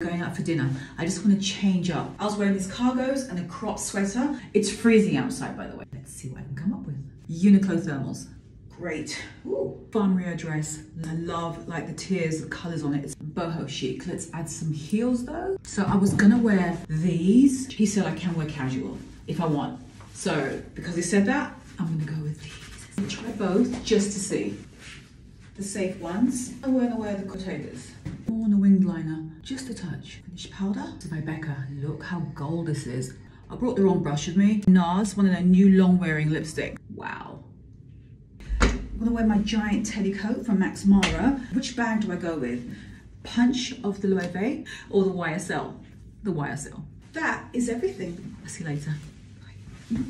going out for dinner. I just want to change up. I was wearing these cargos and a crop sweater. It's freezing outside, by the way. Let's see what I can come up with. Uniqlo thermals. Great. Ooh. Rio dress. I love like the tiers, the colors on it. It's boho chic. Let's add some heels though. So I was gonna wear these. He said I can wear casual if I want. So because he said that, I'm gonna go with these. I'll try both just to see. The safe ones. I'm gonna wear the Bottegas. Liner, just a touch. Finish powder. By Becca, look how gold this is. I brought the wrong brush with me. NARS, one of their new long wearing lipstick. Wow. I'm gonna wear my giant teddy coat from Max Mara. Which bag do I go with? Punch of the Loewe or the YSL? The YSL. That is everything. I'll see you later. Bye.